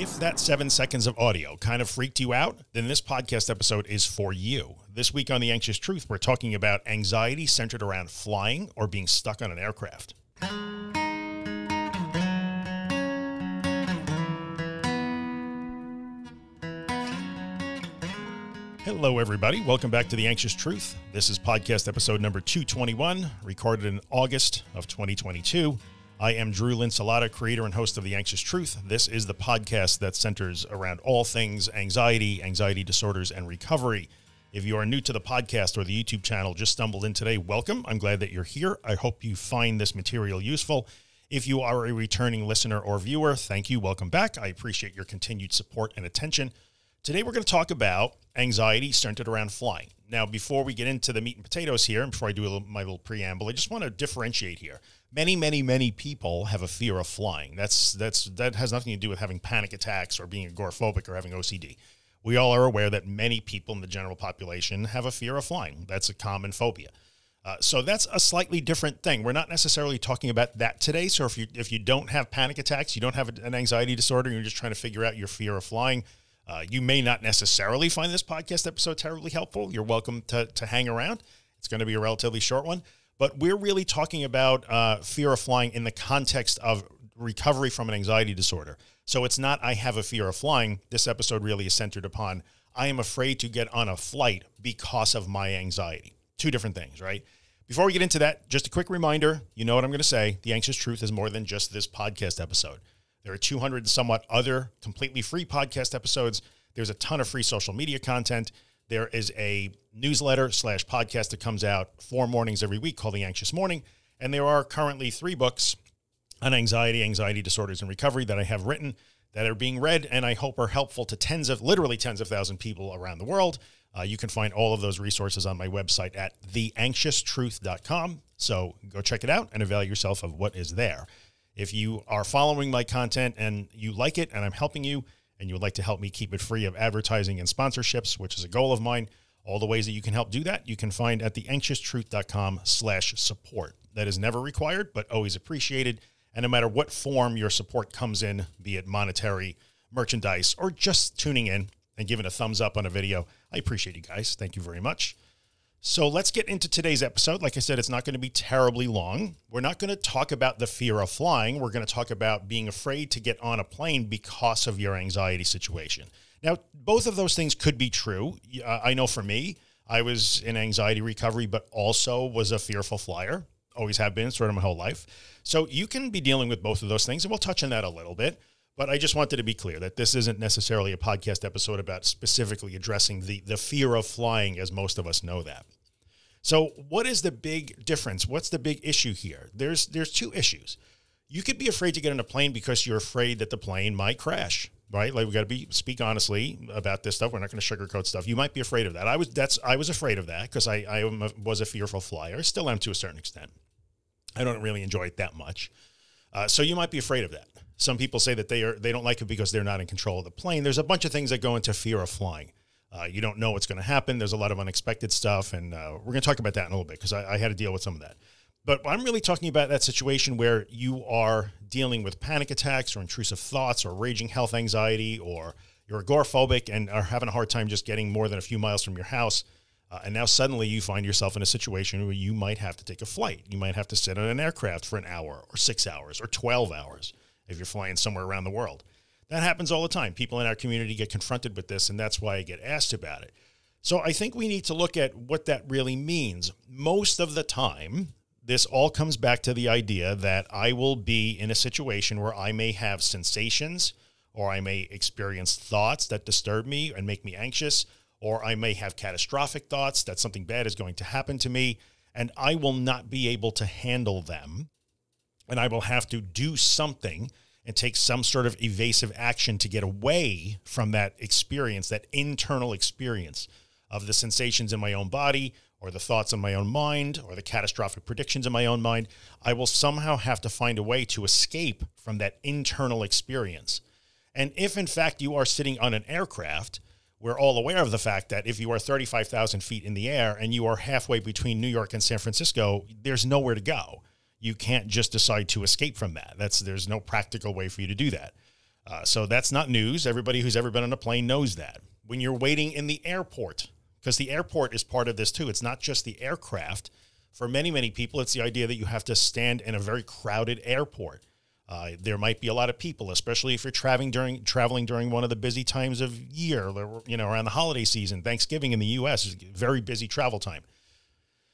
If that seven seconds of audio kind of freaked you out, then this podcast episode is for you. This week on The Anxious Truth, we're talking about anxiety centered around flying or being stuck on an aircraft. Hello, everybody. Welcome back to The Anxious Truth. This is podcast episode number 221, recorded in August of 2022. I am Drew Linsalata, creator and host of The Anxious Truth. This is the podcast that centers around all things anxiety, anxiety disorders, and recovery. If you are new to the podcast or the YouTube channel, just stumbled in today, welcome. I'm glad that you're here. I hope you find this material useful. If you are a returning listener or viewer, thank you. Welcome back. I appreciate your continued support and attention. Today, we're going to talk about anxiety centered around flying. Now, before we get into the meat and potatoes here, and before I do little, my little preamble, I just want to differentiate here. Many, many, many people have a fear of flying. That's that's that has nothing to do with having panic attacks or being agoraphobic or having OCD. We all are aware that many people in the general population have a fear of flying. That's a common phobia. Uh, so that's a slightly different thing. We're not necessarily talking about that today. So if you if you don't have panic attacks, you don't have an anxiety disorder, you're just trying to figure out your fear of flying, uh, you may not necessarily find this podcast episode terribly helpful. You're welcome to, to hang around. It's going to be a relatively short one, but we're really talking about uh, fear of flying in the context of recovery from an anxiety disorder. So it's not, I have a fear of flying. This episode really is centered upon, I am afraid to get on a flight because of my anxiety. Two different things, right? Before we get into that, just a quick reminder you know what I'm going to say. The Anxious Truth is more than just this podcast episode. There are 200 and somewhat other completely free podcast episodes. There's a ton of free social media content. There is a newsletter slash podcast that comes out four mornings every week called The Anxious Morning. And there are currently three books on anxiety, anxiety disorders, and recovery that I have written that are being read and I hope are helpful to tens of, literally tens of thousand people around the world. Uh, you can find all of those resources on my website at theanxioustruth.com. So go check it out and avail yourself of what is there. If you are following my content and you like it and I'm helping you and you would like to help me keep it free of advertising and sponsorships, which is a goal of mine, all the ways that you can help do that, you can find at theanxioustruth.com slash support. That is never required, but always appreciated. And no matter what form your support comes in, be it monetary, merchandise, or just tuning in and giving a thumbs up on a video, I appreciate you guys. Thank you very much. So let's get into today's episode. Like I said, it's not going to be terribly long. We're not going to talk about the fear of flying. We're going to talk about being afraid to get on a plane because of your anxiety situation. Now, both of those things could be true. Uh, I know for me, I was in anxiety recovery, but also was a fearful flyer. Always have been sort of my whole life. So you can be dealing with both of those things, and we'll touch on that a little bit. But I just wanted to be clear that this isn't necessarily a podcast episode about specifically addressing the, the fear of flying, as most of us know that. So, what is the big difference? What's the big issue here? There's there's two issues. You could be afraid to get on a plane because you're afraid that the plane might crash, right? Like we got to be speak honestly about this stuff. We're not going to sugarcoat stuff. You might be afraid of that. I was that's I was afraid of that because I I was a fearful flyer. Still am to a certain extent. I don't really enjoy it that much. Uh, so you might be afraid of that. Some people say that they are they don't like it because they're not in control of the plane. There's a bunch of things that go into fear of flying. Uh, you don't know what's going to happen. There's a lot of unexpected stuff, and uh, we're going to talk about that in a little bit because I, I, had to deal with some of that. But I'm really talking about that situation where you are dealing with panic attacks or intrusive thoughts or raging health anxiety, or you're agoraphobic and are having a hard time just getting more than a few miles from your house. Uh, and now suddenly you find yourself in a situation where you might have to take a flight. You might have to sit on an aircraft for an hour or six hours or 12 hours if you're flying somewhere around the world. That happens all the time. People in our community get confronted with this, and that's why I get asked about it. So I think we need to look at what that really means. Most of the time, this all comes back to the idea that I will be in a situation where I may have sensations or I may experience thoughts that disturb me and make me anxious, or I may have catastrophic thoughts that something bad is going to happen to me, and I will not be able to handle them. And I will have to do something and take some sort of evasive action to get away from that experience, that internal experience of the sensations in my own body or the thoughts in my own mind or the catastrophic predictions in my own mind, I will somehow have to find a way to escape from that internal experience. And if in fact you are sitting on an aircraft, we're all aware of the fact that if you are 35,000 feet in the air and you are halfway between New York and San Francisco, there's nowhere to go you can't just decide to escape from that. That's there's no practical way for you to do that. Uh, so that's not news. Everybody who's ever been on a plane knows that. When you're waiting in the airport, because the airport is part of this too, it's not just the aircraft. For many, many people, it's the idea that you have to stand in a very crowded airport. Uh, there might be a lot of people, especially if you're traveling during traveling during one of the busy times of year, you know, around the holiday season. Thanksgiving in the U.S. is very busy travel time.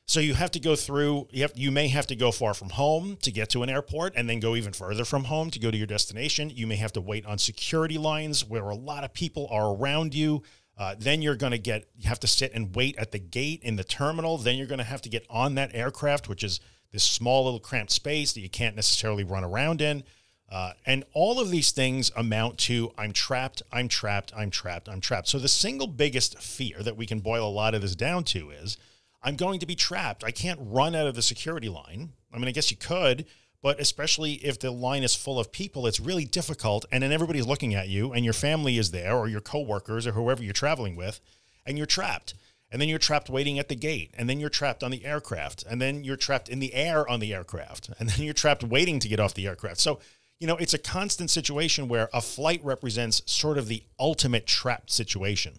So you have to go through. You have you may have to go far from home to get to an airport, and then go even further from home to go to your destination. You may have to wait on security lines where a lot of people are around you. Uh, then you're going to get you have to sit and wait at the gate in the terminal. Then you're going to have to get on that aircraft, which is this small little cramped space that you can't necessarily run around in. Uh, and all of these things amount to I'm trapped, I'm trapped, I'm trapped, I'm trapped. So the single biggest fear that we can boil a lot of this down to is I'm going to be trapped. I can't run out of the security line. I mean, I guess you could, but especially if the line is full of people, it's really difficult. And then everybody's looking at you and your family is there or your coworkers or whoever you're traveling with, and you're trapped and then you're trapped waiting at the gate. And then you're trapped on the aircraft. And then you're trapped in the air on the aircraft. And then you're trapped waiting to get off the aircraft. So you know it's a constant situation where a flight represents sort of the ultimate trapped situation.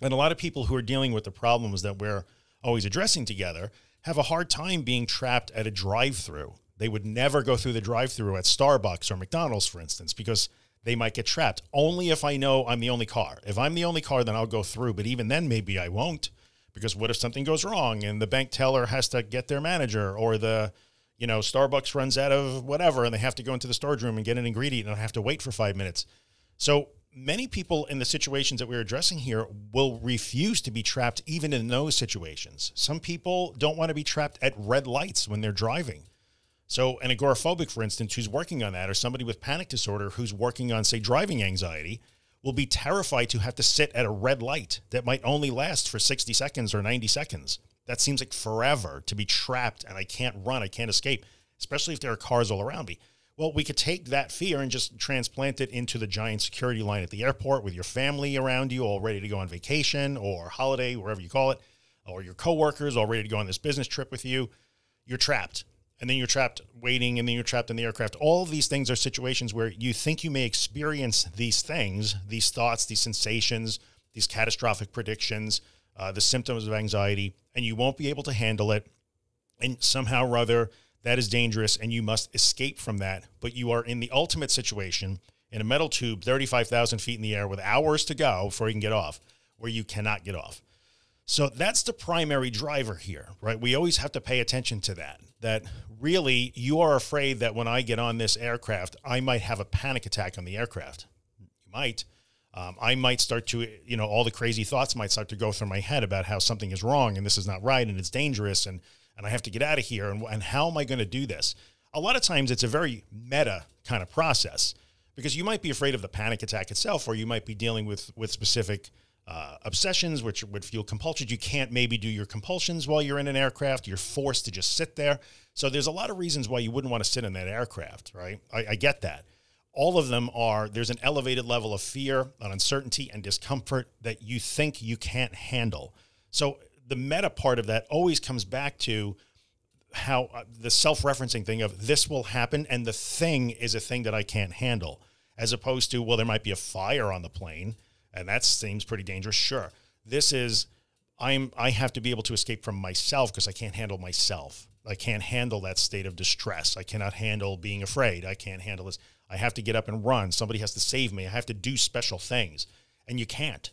And a lot of people who are dealing with the problems that we're always addressing together have a hard time being trapped at a drive-through. They would never go through the drive-through at Starbucks or McDonald's for instance because they might get trapped. Only if I know I'm the only car. If I'm the only car, then I'll go through. But even then, maybe I won't because what if something goes wrong and the bank teller has to get their manager or the, you know, Starbucks runs out of whatever and they have to go into the storage room and get an ingredient and have to wait for five minutes. So many people in the situations that we're addressing here will refuse to be trapped even in those situations. Some people don't want to be trapped at red lights when they're driving. So an agoraphobic, for instance, who's working on that, or somebody with panic disorder who's working on, say, driving anxiety, will be terrified to have to sit at a red light that might only last for 60 seconds or 90 seconds. That seems like forever to be trapped and I can't run, I can't escape, especially if there are cars all around me. Well, we could take that fear and just transplant it into the giant security line at the airport with your family around you, all ready to go on vacation or holiday, wherever you call it, or your coworkers all ready to go on this business trip with you. You're trapped and then you're trapped waiting and then you're trapped in the aircraft. All of these things are situations where you think you may experience these things, these thoughts, these sensations, these catastrophic predictions, uh, the symptoms of anxiety, and you won't be able to handle it. And somehow or other, that is dangerous and you must escape from that. But you are in the ultimate situation in a metal tube, 35,000 feet in the air with hours to go before you can get off, where you cannot get off. So that's the primary driver here, right? We always have to pay attention to that. That really you are afraid that when I get on this aircraft, I might have a panic attack on the aircraft. You might. Um, I might start to, you know, all the crazy thoughts might start to go through my head about how something is wrong and this is not right and it's dangerous and and I have to get out of here and, and how am I going to do this? A lot of times it's a very meta kind of process because you might be afraid of the panic attack itself or you might be dealing with with specific uh, obsessions, which would feel compulsions. You can't maybe do your compulsions while you're in an aircraft. You're forced to just sit there. So there's a lot of reasons why you wouldn't want to sit in that aircraft, right? I, I get that. All of them are there's an elevated level of fear, an uncertainty, and discomfort that you think you can't handle. So the meta part of that always comes back to how uh, the self-referencing thing of this will happen and the thing is a thing that I can't handle as opposed to well there might be a fire on the plane and that seems pretty dangerous. Sure. This is, I'm, I have to be able to escape from myself because I can't handle myself. I can't handle that state of distress. I cannot handle being afraid. I can't handle this. I have to get up and run. Somebody has to save me. I have to do special things. And you can't.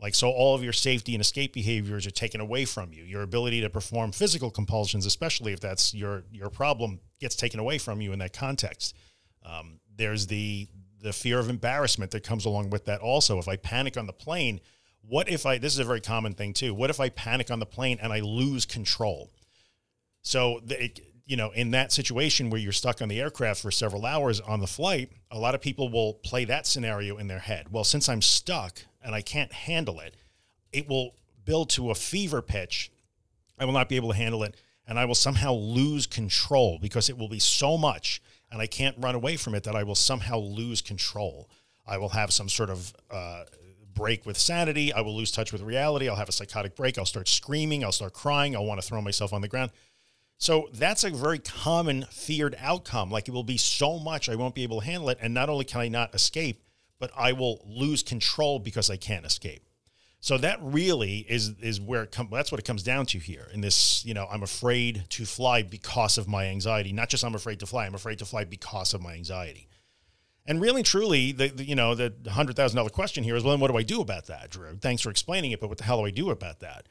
Like, so all of your safety and escape behaviors are taken away from you. Your ability to perform physical compulsions, especially if that's your, your problem, gets taken away from you in that context. Um, there's the, the fear of embarrassment that comes along with that also. If I panic on the plane, what if I, this is a very common thing too, what if I panic on the plane and I lose control? So, you know, in that situation where you're stuck on the aircraft for several hours on the flight, a lot of people will play that scenario in their head. Well, since I'm stuck and I can't handle it, it will build to a fever pitch. I will not be able to handle it and I will somehow lose control because it will be so much and I can't run away from it that I will somehow lose control. I will have some sort of uh, break with sanity. I will lose touch with reality. I'll have a psychotic break. I'll start screaming. I'll start crying. I'll want to throw myself on the ground. So that's a very common feared outcome. Like it will be so much I won't be able to handle it. And not only can I not escape, but I will lose control because I can't escape. So that really is is where it comes. That's what it comes down to here. In this, you know, I'm afraid to fly because of my anxiety. Not just I'm afraid to fly. I'm afraid to fly because of my anxiety. And really, truly, the, the you know the hundred thousand dollar question here is, well, then what do I do about that, Drew? Thanks for explaining it, but what the hell do I do about that?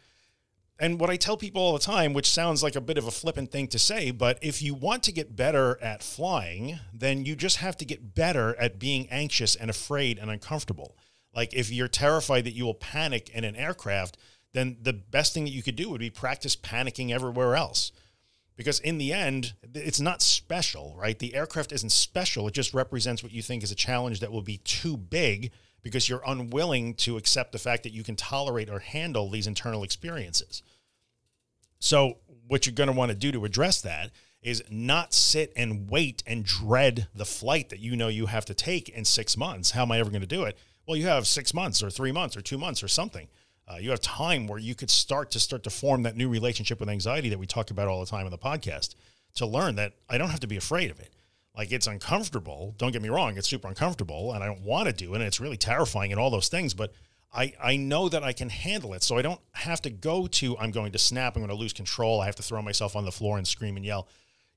And what I tell people all the time, which sounds like a bit of a flippant thing to say, but if you want to get better at flying, then you just have to get better at being anxious and afraid and uncomfortable. Like if you're terrified that you will panic in an aircraft, then the best thing that you could do would be practice panicking everywhere else. Because in the end, it's not special, right? The aircraft isn't special. It just represents what you think is a challenge that will be too big because you're unwilling to accept the fact that you can tolerate or handle these internal experiences. So, what you're going to want to do to address that is not sit and wait and dread the flight that you know you have to take in six months. How am I ever going to do it? Well, you have six months or three months or two months or something. Uh, you have time where you could start to start to form that new relationship with anxiety that we talk about all the time in the podcast to learn that I don't have to be afraid of it. Like it's uncomfortable. Don't get me wrong. It's super uncomfortable and I don't want to do it. And it's really terrifying and all those things, but I, I know that I can handle it. So I don't have to go to, I'm going to snap. I'm going to lose control. I have to throw myself on the floor and scream and yell.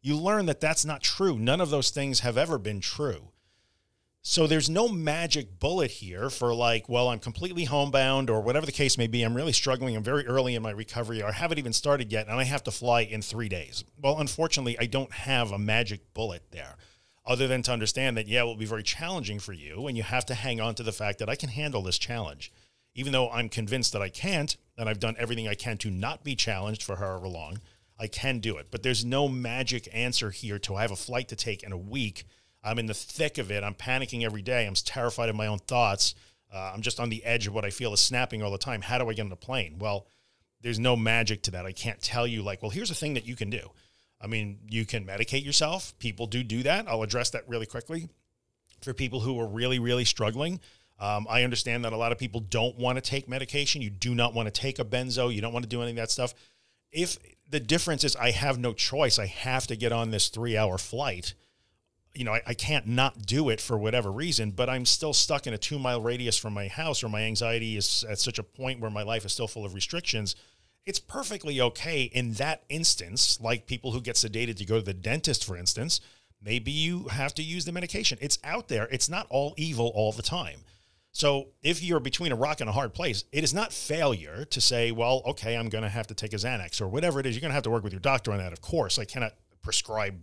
You learn that that's not true. None of those things have ever been true. So there's no magic bullet here for like, well, I'm completely homebound or whatever the case may be. I'm really struggling. I'm very early in my recovery or I haven't even started yet and I have to fly in three days. Well, unfortunately, I don't have a magic bullet there other than to understand that, yeah, it will be very challenging for you. And you have to hang on to the fact that I can handle this challenge. Even though I'm convinced that I can't, and I've done everything I can to not be challenged for however long, I can do it. But there's no magic answer here to I have a flight to take in a week I'm in the thick of it. I'm panicking every day. I'm terrified of my own thoughts. Uh, I'm just on the edge of what I feel is snapping all the time. How do I get on the plane? Well, there's no magic to that. I can't tell you like, well, here's a thing that you can do. I mean, you can medicate yourself. People do do that. I'll address that really quickly. For people who are really, really struggling, um, I understand that a lot of people don't want to take medication. You do not want to take a benzo. You don't want to do any of that stuff. If the difference is I have no choice, I have to get on this three hour flight you know, I, I, can't not do it for whatever reason, but I'm still stuck in a two mile radius from my house or my anxiety is at such a point where my life is still full of restrictions. It's perfectly okay in that instance, like people who get sedated to go to the dentist, for instance, maybe you have to use the medication. It's out there. It's not all evil all the time. So if you're between a rock and a hard place, it is not failure to say, well, okay, I'm going to have to take a Xanax or whatever it is. You're going to have to work with your doctor on that. Of course, I cannot prescribe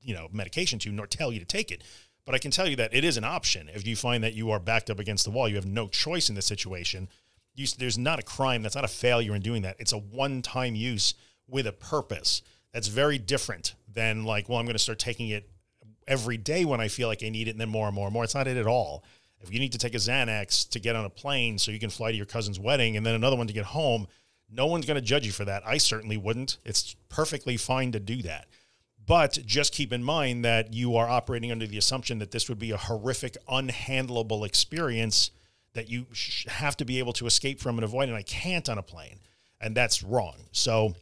you know medication to you nor tell you to take it. But i can tell you that it is an option. If you find that you are backed up against the wall you have no choice in this situation. You, there's not a crime that's not a failure in doing that. It's a one-time use with a purpose. That's very different than like well i'm going to start taking it every day when i feel like i need it and then more and more and more. It's not it at all if you need to take a xanax to get on a plane so you can fly to your cousin's wedding and then another one to get home no one's going to judge you for that i certainly wouldn't it's perfectly fine to do that but just keep in mind that you are operating under the assumption that this would be a horrific, unhandleable experience that you have to be able to escape from and avoid. And I can't on a plane. And that's wrong. So,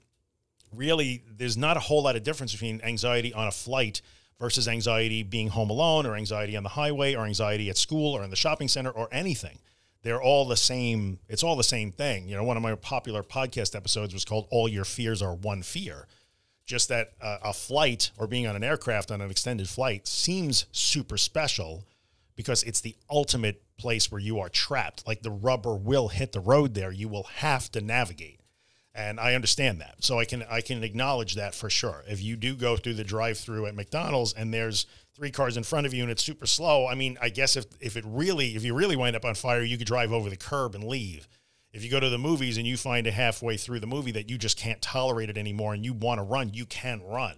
really, there's not a whole lot of difference between anxiety on a flight versus anxiety being home alone or anxiety on the highway or anxiety at school or in the shopping center or anything. They're all the same. It's all the same thing. You know, one of my popular podcast episodes was called All Your Fears Are One Fear just that uh, a flight or being on an aircraft on an extended flight seems super special because it's the ultimate place where you are trapped. Like the rubber will hit the road there. You will have to navigate. And I understand that. So I can I can acknowledge that for sure. If you do go through the drive-through at McDonald's and there's three cars in front of you and it's super slow, I mean, I guess if if it really if you really wind up on fire, you could drive over the curb and leave if you go to the movies and you find a halfway through the movie that you just can't tolerate it anymore and you want to run, you can run.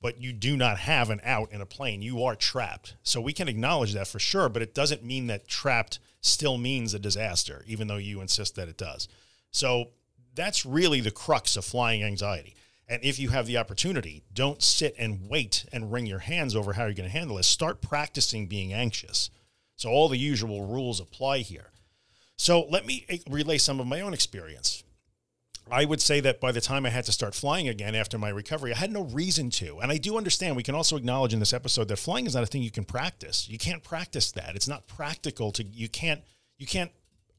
But you do not have an out in a plane. You are trapped. So we can acknowledge that for sure, but it doesn't mean that trapped still means a disaster, even though you insist that it does. So that's really the crux of flying anxiety. And if you have the opportunity, don't sit and wait and wring your hands over how you're going to handle it. Start practicing being anxious. So all the usual rules apply here. So let me eh, relay some of my own experience. I would say that by the time I had to start flying again after my recovery, I had no reason to. And I do understand we can also acknowledge in this episode that flying is not a thing you can practice. You can't practice that. It's not practical to you can't you can't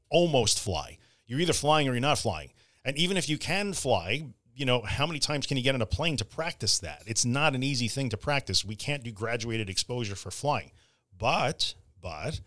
almost fly. You're either flying or you're not flying. And even if you can fly, you know, how many times can you get on a plane to practice that? It's not an easy thing to practice. We can't do graduated exposure for flying. But but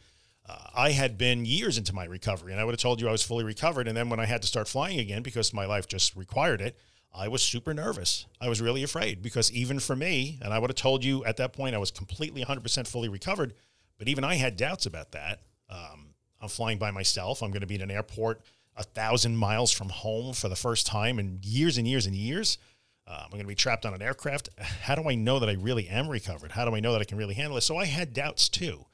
uh, I had been years into my recovery and I would have told you I was fully recovered. And then when I had to start flying again because my life just required it, I was super nervous. I was really afraid because even for me, and I would have told you at that point I was completely 100% fully recovered, but even I had doubts about that. Um, I'm flying by myself. I'm going to be in an airport a thousand miles from home for the first time in years and years and years. Uh, I'm going to be trapped on an aircraft. How do I know that I really am recovered? How do I know that I can really handle it? So I had doubts too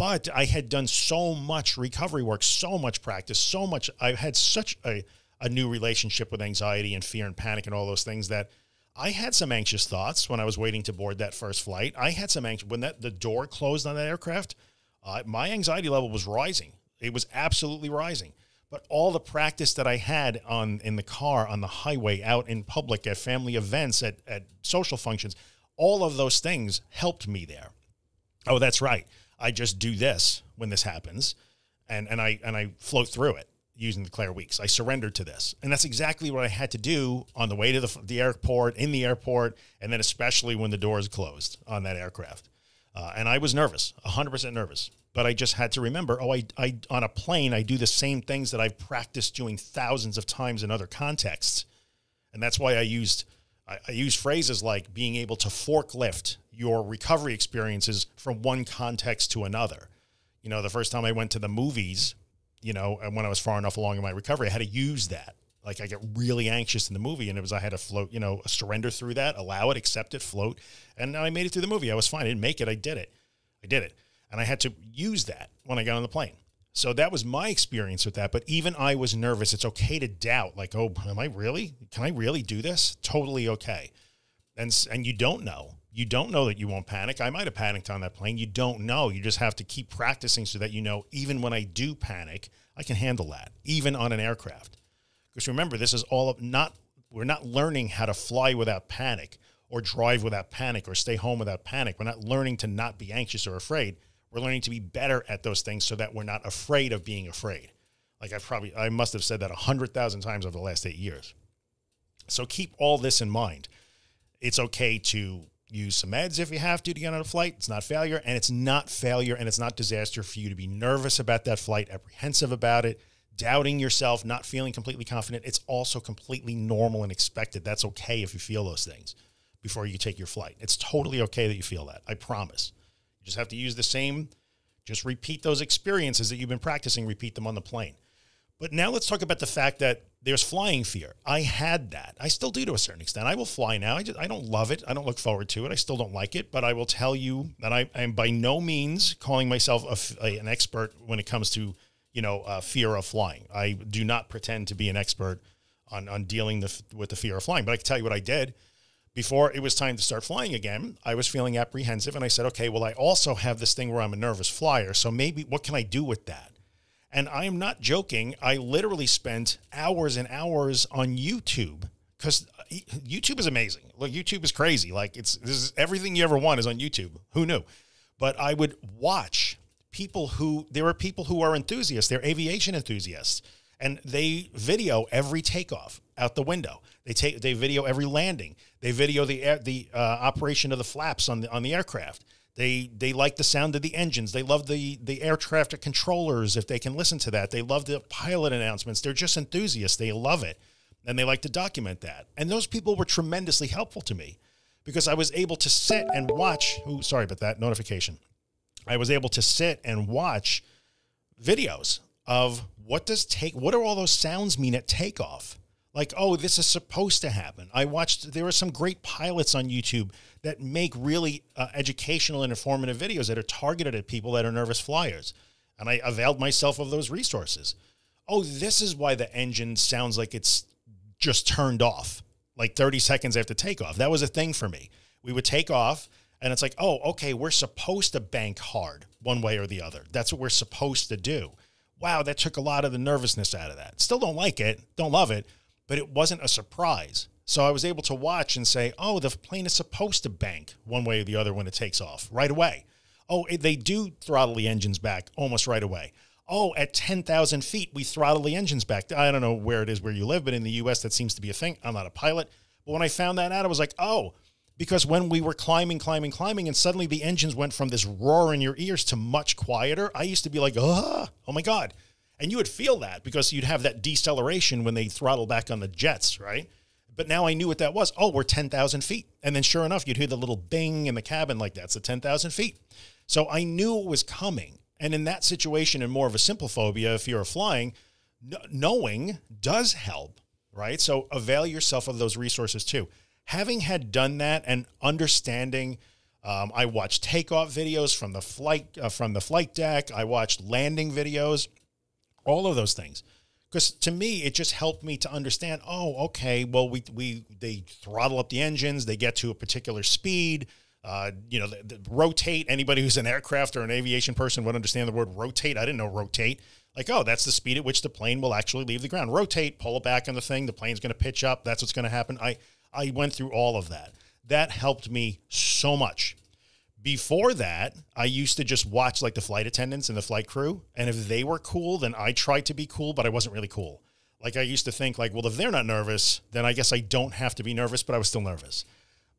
but I had done so much recovery work, so much practice, so much. I had such a, a new relationship with anxiety and fear and panic and all those things that I had some anxious thoughts when I was waiting to board that first flight. I had some anxious when that the door closed on that aircraft. Uh, my anxiety level was rising. It was absolutely rising. But all the practice that I had on in the car, on the highway, out in public, at family events, at, at social functions, all of those things helped me there. Oh, that's right. I just do this when this happens, and and I and I float through it using the Claire Weekes. I surrendered to this, and that's exactly what I had to do on the way to the, the airport, in the airport, and then especially when the doors closed on that aircraft. Uh, and I was nervous, hundred percent nervous. But I just had to remember, oh, I, I on a plane, I do the same things that I've practiced doing thousands of times in other contexts, and that's why I used I, I use phrases like being able to forklift your recovery experiences from one context to another. You know, the first time I went to the movies, you know, and when I was far enough along in my recovery, I had to use that. Like I get really anxious in the movie and it was, I had to float, you know, surrender through that, allow it, accept it, float. And I made it through the movie. I was fine. I didn't make it. I did it. I did it. And I had to use that when I got on the plane. So that was my experience with that. But even I was nervous. It's okay to doubt, like, oh, am I really? Can I really do this? Totally okay. And and you don't know. You don't know that you won't panic. I might have panicked on that plane. You don't know. You just have to keep practicing so that you know, even when I do panic, I can handle that, even on an aircraft. Because remember, this is all of not, we're not learning how to fly without panic or drive without panic or stay home without panic. We're not learning to not be anxious or afraid. We're learning to be better at those things so that we're not afraid of being afraid. Like I've probably, I must have said that a hundred thousand times over the last eight years. So keep all this in mind. It's okay to use some meds if you have to to get on a flight. It's not failure and it's not failure and it's not disaster for you to be nervous about that flight, apprehensive about it, doubting yourself, not feeling completely confident. It's also completely normal and expected. That's okay if you feel those things before you take your flight. It's totally okay that you feel that. I promise. You just have to use the same, just repeat those experiences that you've been practicing, repeat them on the plane. But now let's talk about the fact that there's flying fear. I had that. I still do to a certain extent. I will fly now. I just, I don't love it. I don't look forward to it. I still don't like it, but I will tell you that I am by no means calling myself a, a, an expert when it comes to, you know, uh, fear of flying. I do not pretend to be an expert on, on dealing the, with the fear of flying, but I can tell you what I did before it was time to start flying again, I was feeling apprehensive and I said, okay, well, I also have this thing where I'm a nervous flyer. So maybe what can I do with that? And I am not joking. I literally spent hours and hours on YouTube because YouTube is amazing. Look, YouTube is crazy. Like it's this is everything you ever want is on YouTube. Who knew? But I would watch people who there are people who are enthusiasts. They're aviation enthusiasts and they video every takeoff out the window. They take they video every landing. They video the air, the uh, operation of the flaps on the on the aircraft. They they like the sound of the engines. They love the the air traffic controllers if they can listen to that. They love the pilot announcements. They're just enthusiasts. They love it, and they like to document that. And those people were tremendously helpful to me because I was able to sit and watch. Ooh, sorry about that notification. I was able to sit and watch videos of what does take what do all those sounds mean at takeoff? Like oh this is supposed to happen. I watched there are some great pilots on youtube that make really uh, educational and informative videos that are targeted at people that are nervous flyers. And i availed myself of those resources. Oh this is why the engine sounds like it's just turned off like 30 seconds after takeoff. That was a thing for me. We would take off and it's like oh okay we're supposed to bank hard one way or the other that's what we're supposed to do wow, that took a lot of the nervousness out of that. Still don't like it, don't love it, but it wasn't a surprise. So I was able to watch and say, oh, the plane is supposed to bank one way or the other when it takes off right away. Oh, they do throttle the engines back almost right away. Oh, at 10,000 feet, we throttle the engines back. I don't know where it is where you live, but in the US, that seems to be a thing. I'm not a pilot. But when I found that out, I was like, oh, because when we were climbing, climbing, climbing, and suddenly the engines went from this roar in your ears to much quieter, I used to be like, oh, oh my God. And you would feel that because you'd have that deceleration when they throttle back on the jets, right? But now I knew what that was. Oh, we're 10,000 feet. And then sure enough, you'd hear the little bing in the cabin like that's at 10,000 feet. So I knew it was coming. And in that situation, and more of a simple phobia, if you're flying, knowing does help, right? So avail yourself of those resources too having had done that and understanding, um, I watched takeoff videos from the flight uh, from the flight deck. I watched landing videos, all of those things, because to me it just helped me to understand. Oh, okay. Well, we we they throttle up the engines. They get to a particular speed. Uh, you know, the, the rotate. Anybody who's an aircraft or an aviation person would understand the word rotate. I didn't know rotate. Like, oh, that's the speed at which the plane will actually leave the ground. Rotate, pull it back on the thing. The plane's going to pitch up. That's what's going to happen. I I went through all of that. That helped me so much. Before that, I used to just watch like the flight attendants and the flight crew. And if they were cool, then I tried to be cool, but I wasn't really cool. Like I used to think like, well, if they're not nervous, then I guess I don't have to be nervous, but I was still nervous.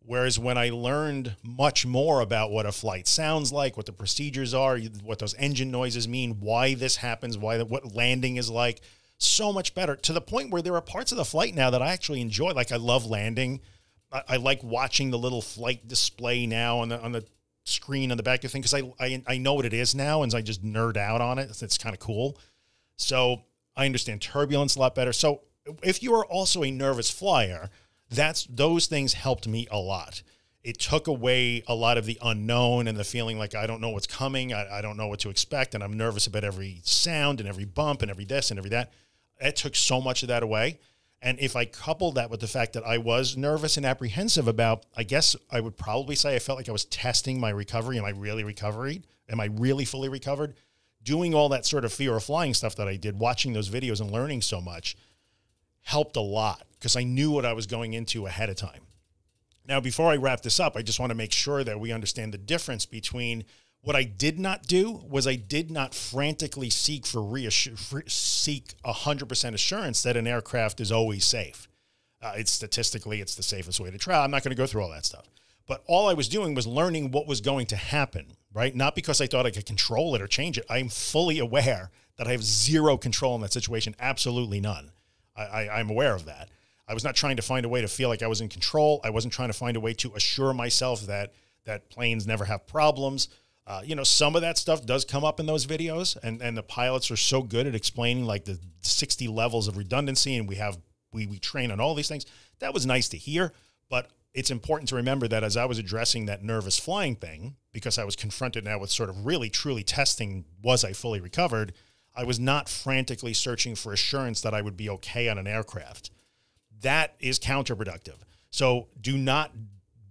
Whereas when I learned much more about what a flight sounds like, what the procedures are, what those engine noises mean, why this happens, why the, what landing is like, so much better to the point where there are parts of the flight now that I actually enjoy. Like I love landing. I, I like watching the little flight display now on the on the screen on the back of the thing because I, I I know what it is now and I just nerd out on it. It's kind of cool. So I understand turbulence a lot better. So if you are also a nervous flyer, that's those things helped me a lot. It took away a lot of the unknown and the feeling like I don't know what's coming. I, I don't know what to expect. And I'm nervous about every sound and every bump and every this and every that it took so much of that away. And if I coupled that with the fact that I was nervous and apprehensive about, I guess I would probably say I felt like I was testing my recovery. Am I really recovered? Am I really fully recovered? Doing all that sort of fear of flying stuff that I did, watching those videos and learning so much helped a lot because I knew what I was going into ahead of time. Now, before I wrap this up, I just want to make sure that we understand the difference between what I did not do was I did not frantically seek for reassure, seek 100% assurance that an aircraft is always safe. Uh, it's statistically, it's the safest way to travel. I'm not going to go through all that stuff. But all I was doing was learning what was going to happen, right? Not because I thought I could control it or change it. I'm fully aware that I have zero control in that situation. Absolutely none. I, I, I'm aware of that. I was not trying to find a way to feel like I was in control. I wasn't trying to find a way to assure myself that that planes never have problems. Uh, you know, some of that stuff does come up in those videos, and and the pilots are so good at explaining like the 60 levels of redundancy, and we have we we train on all these things. That was nice to hear, but it's important to remember that as I was addressing that nervous flying thing, because I was confronted now with sort of really truly testing was I fully recovered, I was not frantically searching for assurance that I would be okay on an aircraft. That is counterproductive. So do not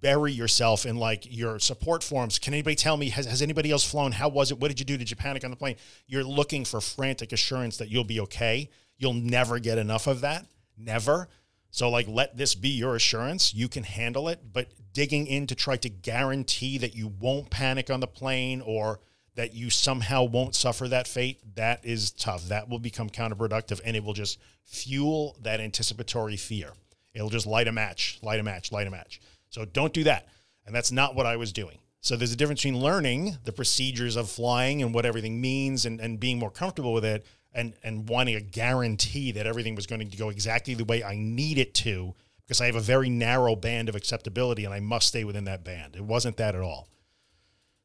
bury yourself in like your support forms. Can anybody tell me, has, has anybody else flown? How was it? What did you do? Did you panic on the plane? You're looking for frantic assurance that you'll be okay. You'll never get enough of that. Never. So like, let this be your assurance. You can handle it, but digging in to try to guarantee that you won't panic on the plane or that you somehow won't suffer that fate, that is tough. That will become counterproductive and it will just fuel that anticipatory fear. It'll just light a match, light a match, light a match. So don't do that. And that's not what I was doing. So there's a difference between learning the procedures of flying and what everything means and, and being more comfortable with it and, and wanting a guarantee that everything was going to go exactly the way I need it to because I have a very narrow band of acceptability and I must stay within that band. It wasn't that at all.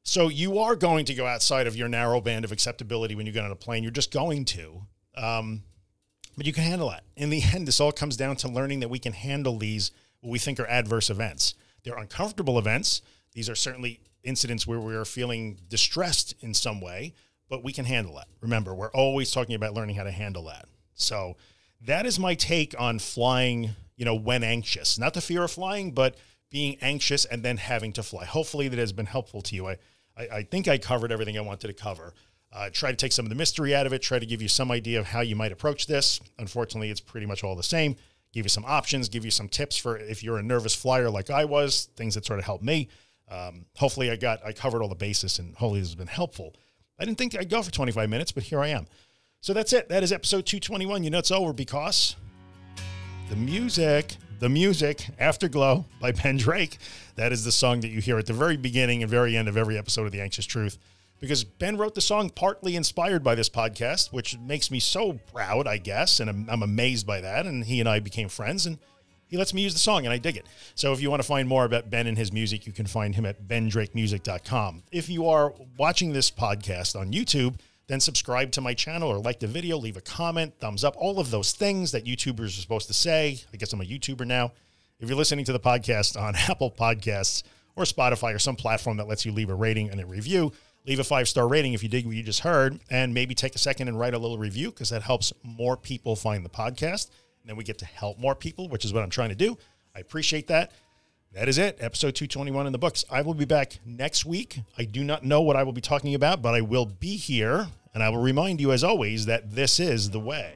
So you are going to go outside of your narrow band of acceptability when you get on a plane. You're just going to. Um, but you can handle that. In the end, this all comes down to learning that we can handle these – we think are adverse events. They're uncomfortable events. These are certainly incidents where we are feeling distressed in some way, but we can handle that. Remember, we're always talking about learning how to handle that. So that is my take on flying, you know, when anxious, not the fear of flying, but being anxious and then having to fly. Hopefully that has been helpful to you. I, I, I think I covered everything I wanted to cover. Uh, try to take some of the mystery out of it, try to give you some idea of how you might approach this. Unfortunately, it's pretty much all the same give you some options, give you some tips for if you're a nervous flyer like I was, things that sort of helped me. Um, hopefully I got, I covered all the bases and hopefully this has been helpful. I didn't think I'd go for 25 minutes, but here I am. So that's it. That is episode 221. You know it's over because the music, the music, Afterglow by Ben Drake. That is the song that you hear at the very beginning and very end of every episode of The Anxious Truth. Because Ben wrote the song partly inspired by this podcast, which makes me so proud, I guess. And I'm, I'm amazed by that. And he and I became friends and he lets me use the song and I dig it. So if you want to find more about Ben and his music, you can find him at bendrakemusic.com. If you are watching this podcast on YouTube, then subscribe to my channel or like the video, leave a comment, thumbs up, all of those things that YouTubers are supposed to say. I guess I'm a YouTuber now. If you're listening to the podcast on Apple Podcasts or Spotify or some platform that lets you leave a rating and a review, leave a five star rating if you dig what you just heard, and maybe take a second and write a little review because that helps more people find the podcast. And then we get to help more people, which is what I'm trying to do. I appreciate that. That is it. Episode 221 in the books. I will be back next week. I do not know what I will be talking about, but I will be here. And I will remind you, as always, that this is the way.